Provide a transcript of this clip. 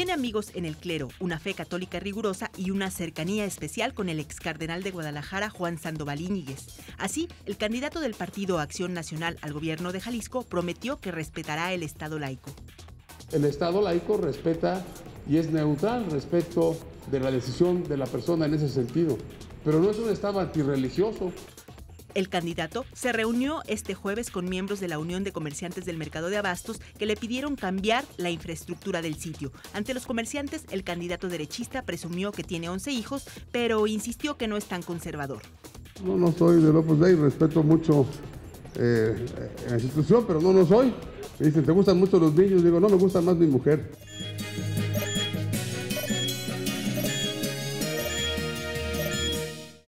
Tiene amigos en el clero, una fe católica rigurosa y una cercanía especial con el ex cardenal de Guadalajara, Juan Sandoval Íñiguez. Así, el candidato del partido Acción Nacional al gobierno de Jalisco prometió que respetará el Estado laico. El Estado laico respeta y es neutral respecto de la decisión de la persona en ese sentido, pero no es un Estado antirreligioso. El candidato se reunió este jueves con miembros de la Unión de Comerciantes del Mercado de Abastos que le pidieron cambiar la infraestructura del sitio. Ante los comerciantes, el candidato derechista presumió que tiene 11 hijos, pero insistió que no es tan conservador. No, no soy de López Dei, respeto mucho eh, la institución, pero no, no soy. Me dicen, ¿te gustan mucho los niños? Digo, no, me gusta más mi mujer.